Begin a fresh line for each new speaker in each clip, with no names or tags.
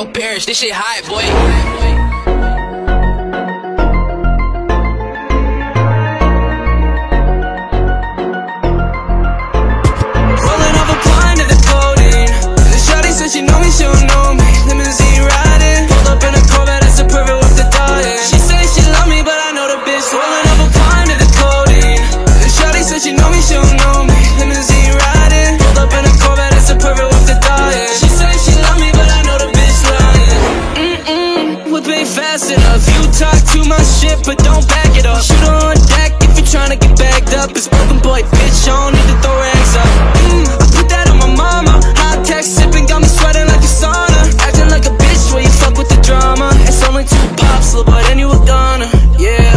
Yo, Parrish, this shit hot, boy.
Fast enough. You talk too much shit, but don't back it up. Shoot on deck if you're tryna get bagged up. It's broken boy, bitch, I don't need to throw rags up. Mm, I put that on my mama. High tech sipping, got me sweating like a sauna. Acting like a bitch where you fuck with the drama. It's only two pops, little boy, then you a gonna. Yeah,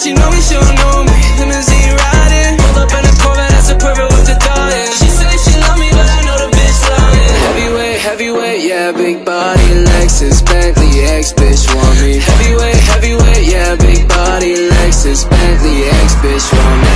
said she know me, she don't know me. Limousine riding, pulled up in a Corvette, that's a perfect with the dying. She say she love me, but I know the bitch lying. Heavyweight, heavyweight, yeah, big body, Lexus, Bentley, X bitch want me. Heavyweight, heavyweight, yeah, big body, Lexus, Bentley, X bitch want me.